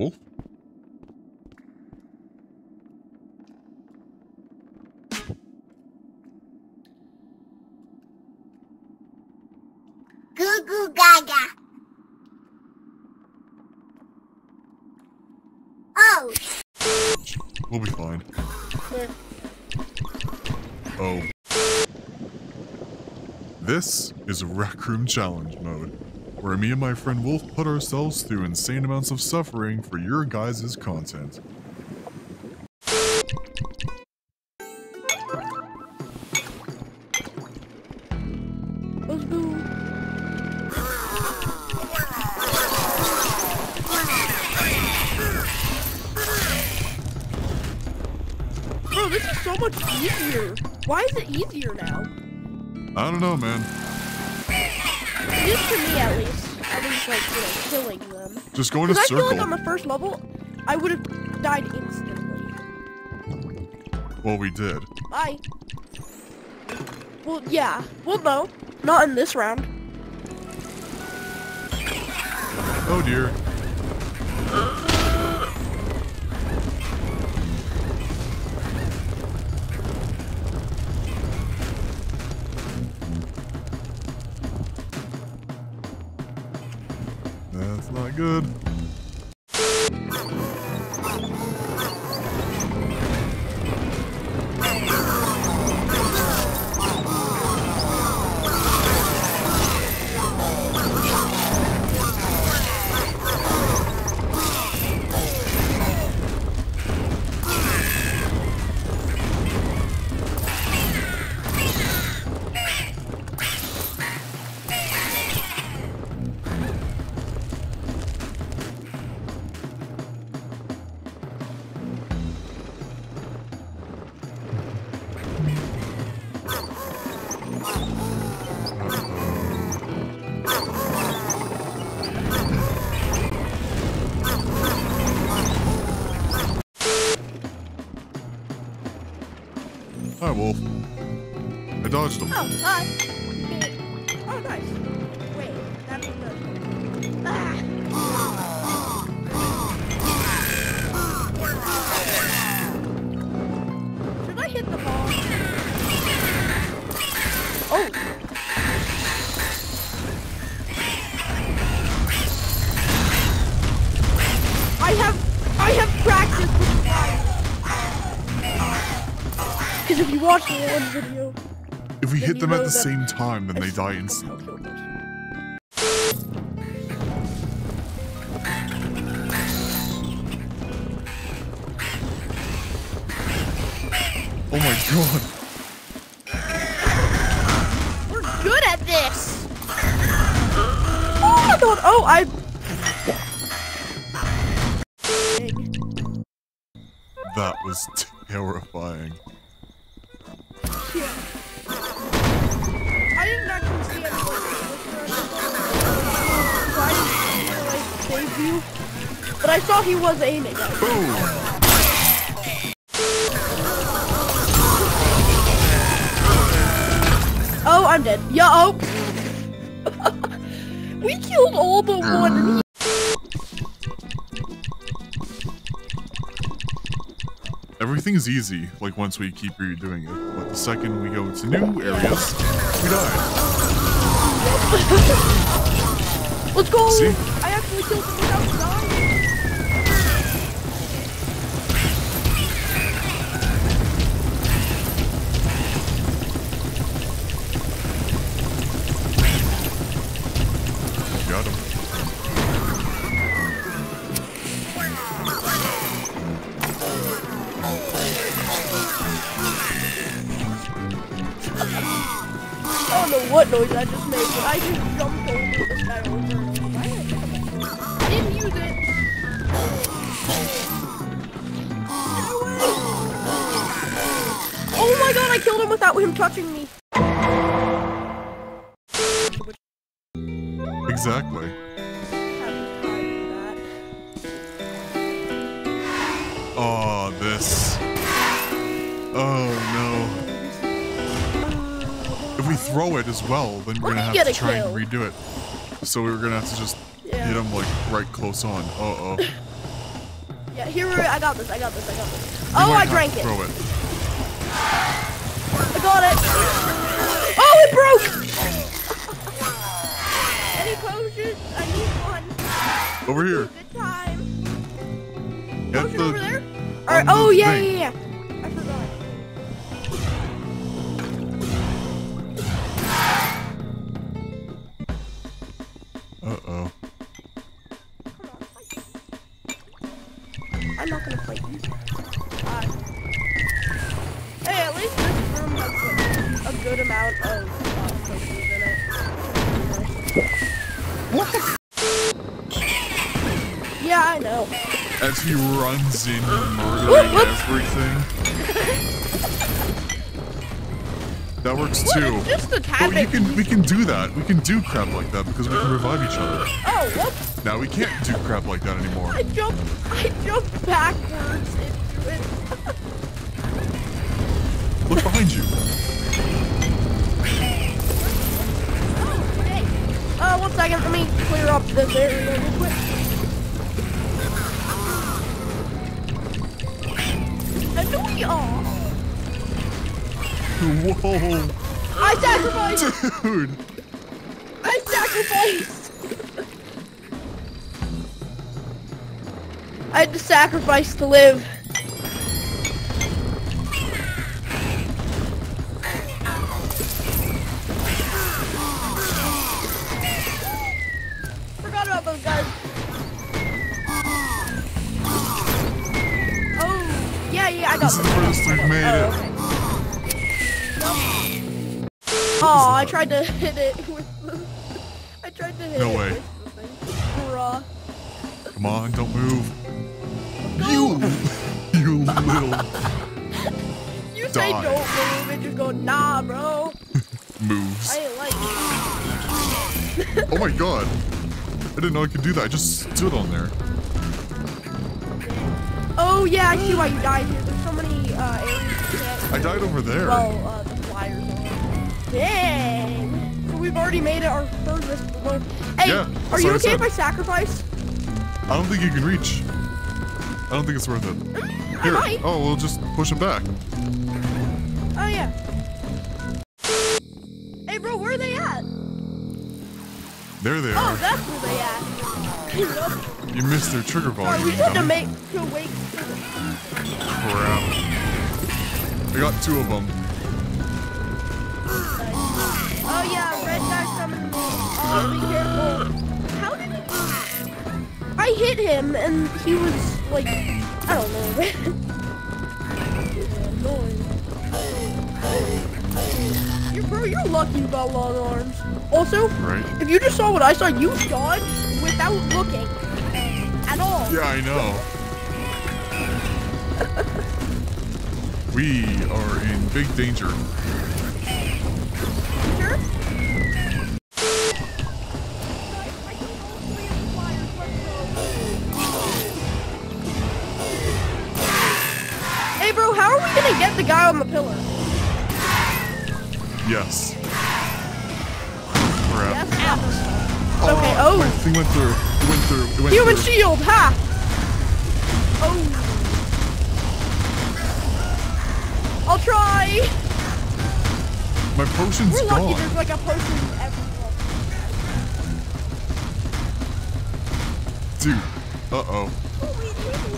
Wolf? Goo goo gaga. Oh, We'll be fine. Oh. This is Room Challenge mode, where me and my friend Wolf put ourselves through insane amounts of suffering for your guys' content. Let's go. Bro, this is so much easier. Why is it easier now? I don't know, man. It is for me at least. At least like, you know, killing them. Just go in a Because I feel like on the first level, I would have died instantly. Well, we did. Bye. Well, yeah. Well, no. Not in this round. Oh dear. That's not good. I. Oh, hi. Them at the that- same time, then they die instantly. I'll kill those. Oh my god. We're good at this. Oh, I thought, oh, I. That was terrifying. Saw he was aiming at. Boom! Oh, I'm dead. Yeah. Oh. we killed all but one. Everything's easy, like once we keep redoing it. But the second we go to new areas, we die. Let's go. See? I actually killed I just made, but I just jumped over this guy over and over. Did I jump over him? I didn't use it. Oh my god, I killed him without him touching me. Exactly. Oh, this. Oh throw it as well, then we're gonna have to try and redo it. So we're gonna have to just Yeah. hit him like right close on. Uh oh. Yeah, here, I got this, I got this, I got this. You Oh, I drank it. Throw it. I got it. Oh, it broke. Any potions? I need one. Over here. Good time. Get the. over there? The oh, yeah, yeah, yeah. Runs in, murdering everything. That works What? too. It's just a But tad you can we can do that. We can do crap like that because we can revive each other. Oh, whoops. Now we can't do crap like that anymore. I jumped, I jumped backwards into it. Look behind you. Uh, one second, let me clear up this area real quick. We. Whoa, I sacrificed! dude. I sacrificed! I had to sacrifice to live. This is the furthest we've made Oh, it. Oh, I tried to hit it with the... I tried to hit No it way. with the thing. Bruh. Come on, don't move. You, you little You say don't move and just go, nah, bro. moves. I like it. Oh my god. I didn't know I could do that. I just stood on there. Oh, yeah, I see why you died here. There's so many uh, areas. I died over there. Well, uh, the flyers. Dang. So we've already made it our furthest. Hey, Yeah, are you okay if I sacrifice? I don't think you can reach. I don't think it's worth it. I Here. Oh, we'll just push it back. Oh, yeah. Hey, bro, where are they at? There they are. Oh, that's where they at. You missed their trigger volume. we had to make to wait. Crap. I got two of them. Oh yeah, red guy's coming. Oh, be careful. How did he? I hit him and he was like, I don't know. annoying. You're, bro, you're lucky you got long arms. Also, Right? if you just saw what I saw, you dodged without looking at all. Yeah, I know. we are in big danger. Hey bro, how are we gonna get the guy on the pillar? Yes. Crap. Yes. Oh, okay, oh. My thing went through. It went through. It went Human through. shield, ha! Oh. I'll try. My potion's We're lucky gone. there's like a potion. Dude. Uh-oh. Oh, we hit him.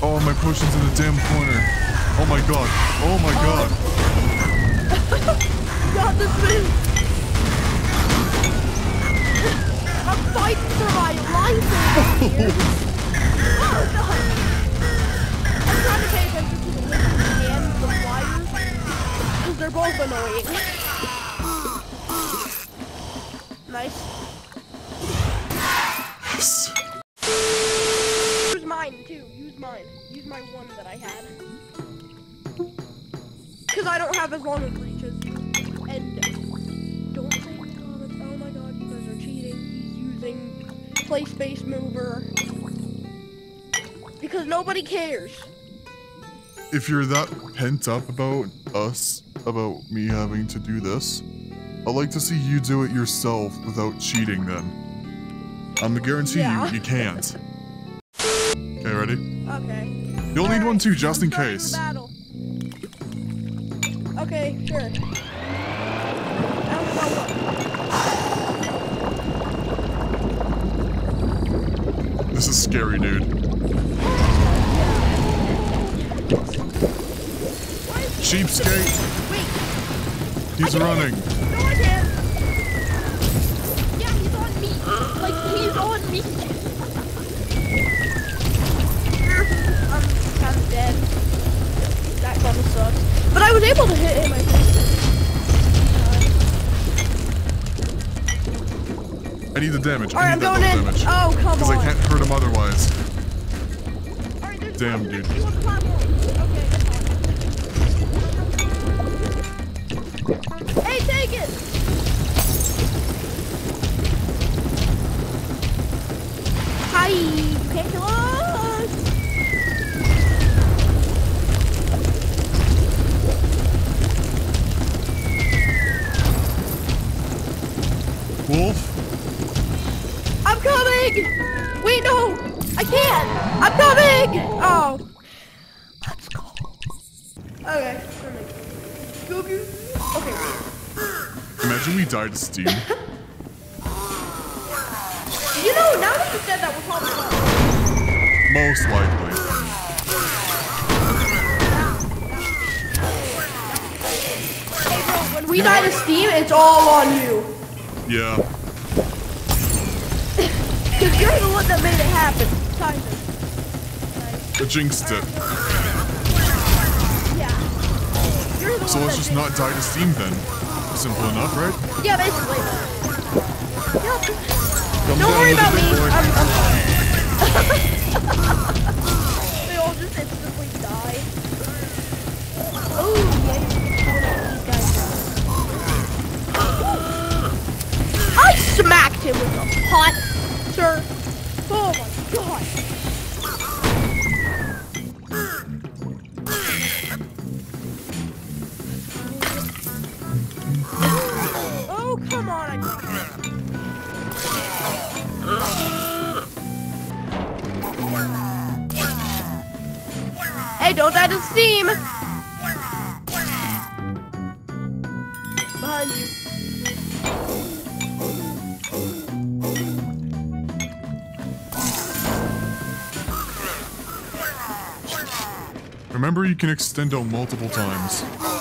Oh, my potion's in the damn corner. Oh my god. Oh my oh. god. Got this thing. I'm fighting for my life oh, God. They're both annoying. nice. Yes. Use mine too. Use mine. Use my one that I had. Because I don't have as long of reach as you. And don't oh, that's, oh my god, you guys are cheating. He's using play space mover. Because nobody cares. If you're that pent up about us, about me having to do this, I'd like to see you do it yourself without cheating then. I'm gonna guarantee Yeah. you, you can't. Okay, ready? Okay. You'll need one too, just I'm in case. Okay, sure. I don't know what. This is scary, dude. Cheapskate, Wait, he's running. no, I can't. Yeah, he's on me. Like, he's on me. I'm kind of dead. That kind of sucks. But I was able to hit him, I think. I need the damage. Alright, I I'm need that going in. double damage. Oh, come on. Because. I can't hurt him otherwise. Alright, there's Damn, there's dude. One platform. Okay, that's fine. Hey, take it! Wolf, I'm coming! Wait, no! I can't! I'm coming! Oh. Let's go. Okay, coming. Go, go. Okay. imagine died to Steam. You know, now that you said that, we're probably fine. Most likely. Hey, bro, when we die to Steam, it's all on you. Yeah. Because you're the one that made it happen. Kind of. I jinxed it. Yeah. So let's just not die to Steam then. Simple enough, right? Yeah, basically. Come Don't worry about me. I'm, I'm fine. they all just instantly die. Oh, yeah, these guys. I smacked him with a pot, sir. Oh my god. Hey, don't die to steam! Behind you. Remember, you can extend out multiple times.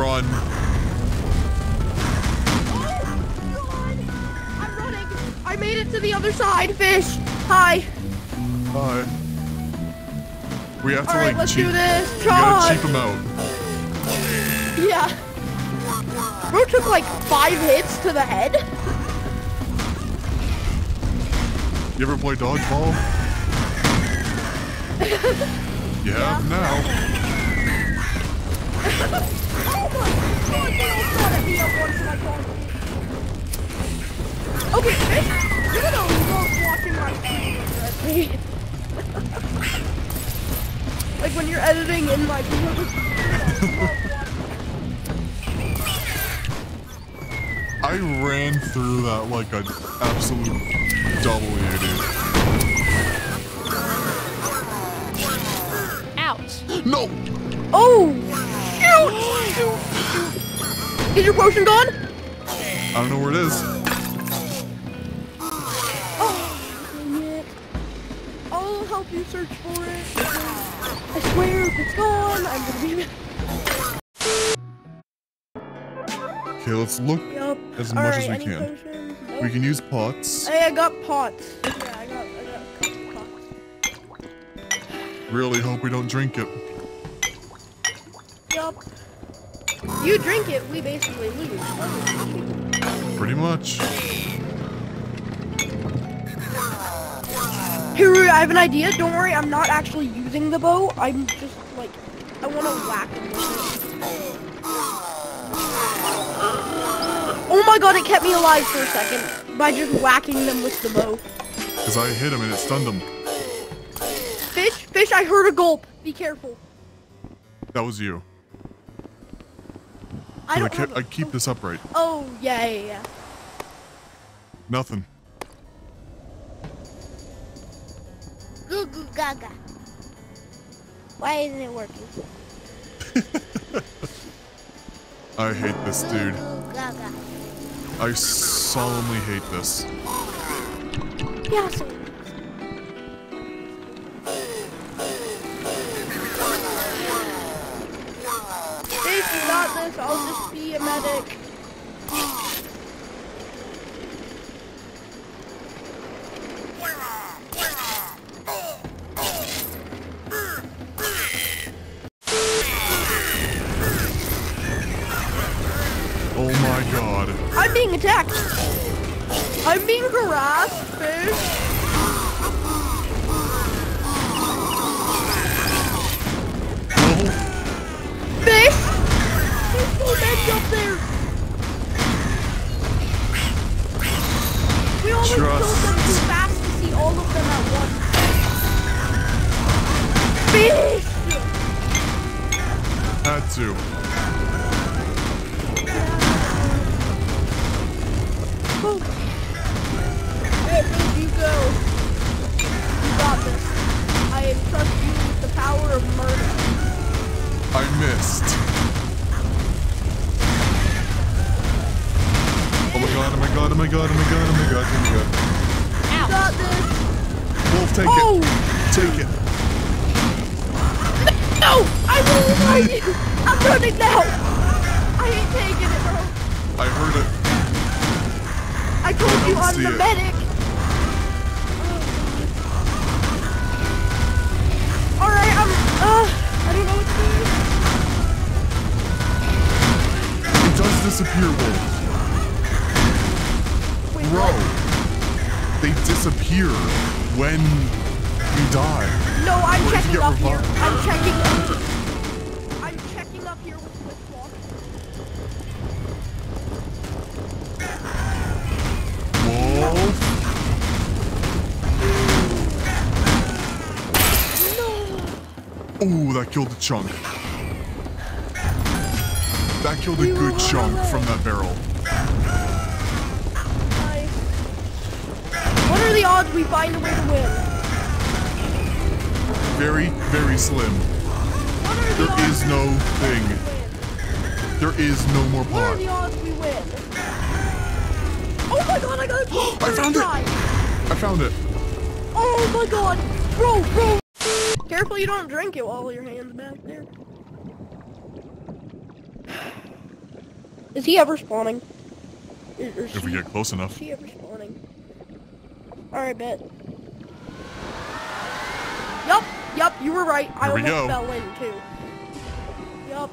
Run. Oh, I'm running. I made it to the other side, fish. Hi. Hi. We have to All right, like let's cheap. do this. We gotta cheap him out. Yeah. Bro took like five hits to the head. You ever play dodgeball? you have now. Okay, fish, you're gonna love watching my videos, like when you're editing in my videos. I ran through that like an absolute W, dude. Ouch. No! Oh! Shoot! Is your potion gone? I don't know where it is. Oh. I'll help you search for it. I swear if it's gone, I'm gonna be... Okay, let's look. Yup. As much as we can. potions? We can use pots. Hey, I got pots. Yeah, I got, I got pots. Really hope we don't drink it. Yup. You drink it, we basically lose. Pretty much. Here, wait, I have an idea. Don't worry, I'm not actually using the bow. I'm just like, I want to whack him. Oh my god, it kept me alive for a second by just whacking them with the bow. Because I hit him and it stunned him. Fish, fish, I heard a gulp. Be careful. That was you. I I, don't have a- I keep this upright. Oh, yeah, yeah, yeah. Nothing. Goo goo gaga. Why isn't it working? I hate this dude. Goo goo gaga. I solemnly hate this. Yeah, medic. No! I will fight you! I'm running now! I ain't taking it, bro. I heard it. I told you don't I'm the it. medic. Alright, I'm, uh, I don't know what to do. It does disappear, Wolf. Wait, Bro. what? They disappear when you die. No, I'm if checking up here. I'm checking up. I'm checking up here with Swift Walk. Wolf. No. Ooh, that killed a chunk. That killed a We good chunk from that barrel. I... What are the odds we find a way to win? Very, very slim. What are the There is no thing. There is no more pot. the odds we win? Oh my god, I got a I found it! I found it. Oh my god! Bro, bro! Careful you don't drink it while your hand's back there. Is he ever spawning? Is, or If we get close enough. Is he ever spawning? Alright, bet. Yup, you were right. I Here we almost go. fell in too. Yep.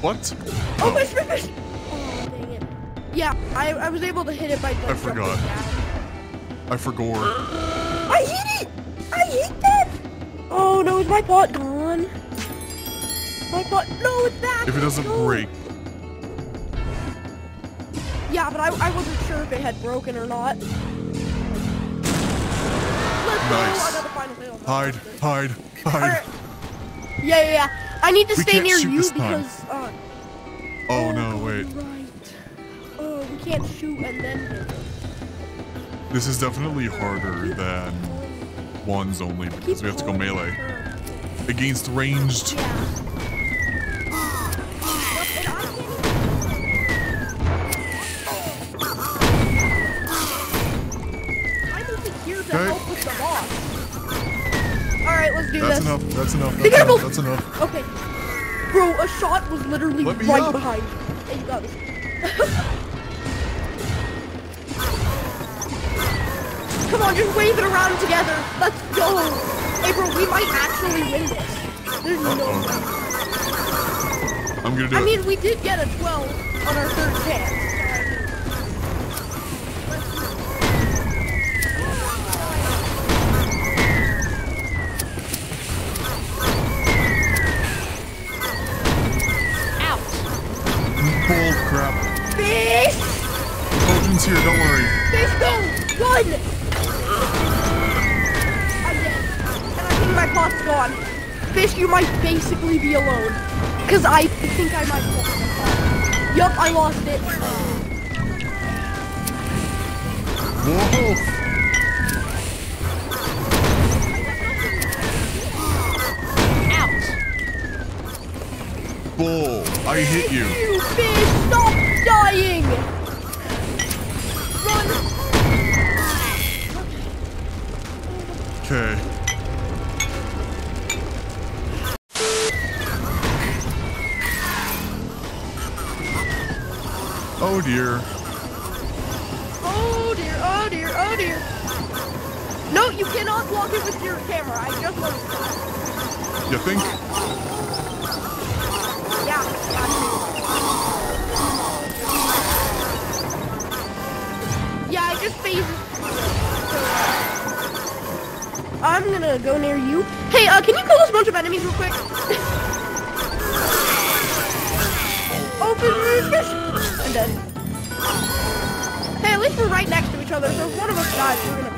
What? Oh, fish, fish, fish! Oh, dang it. Yeah, I, I was able to hit it by I forgot. I forgot. I hit it! I hit that! Oh no, is my pot gone? My pot, no, it's back! If it doesn't No. break, Yeah, but I, I wasn't sure if it had broken or not. Nice. I got the final hit on that. hide, hide, hide. Yeah, yeah, yeah. I need to We stay near you because, uh... Oh no, wait. Right. Oh, we can't shoot and then hit. This is definitely harder than ones only because we have to go melee. Against ranged. Yeah. Do That's enough, that's enough, that's careful! enough, that's enough. Okay. Bro, a shot was literally Let right up. behind you. Hey, you got this. Come on, just wave it around together. Let's go. Hey, bro, we might actually win this. There's no way. I'm gonna do I it. mean, we did get a 12 on our third chance. Here, don't worry. Fish, go! Run! I'm dead. And I think my pot's gone. Fish, you might basically be alone. Because I think I might have lost my pot. Yup, I lost it. Whoa! Bull, I hit you. You fish, stop dying! Okay. Oh dear. Oh dear, oh dear, oh dear. No, you cannot block it with your camera. I just noticed that. You think? I'm gonna go near you. Hey, uh, can you kill this bunch of enemies real quick? Open the fish. I'm dead. Hey, at least we're right next to each other, so if one of us dies, we're gonna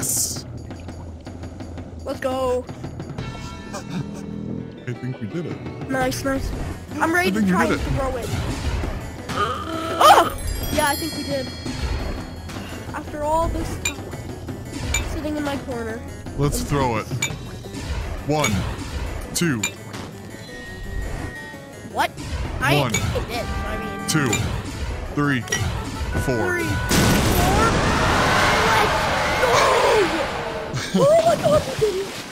Yes! Let's go. I think we did it. Nice, nice. I'm ready to try and it. throw it. Oh! Yeah, I think we did. After all this sitting in my corner. Let's throw it. One, two, What? I One. did. I mean, two, three, four. Three, four. 我我我我。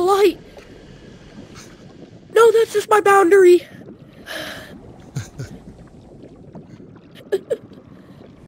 The light. No, that's just my boundary.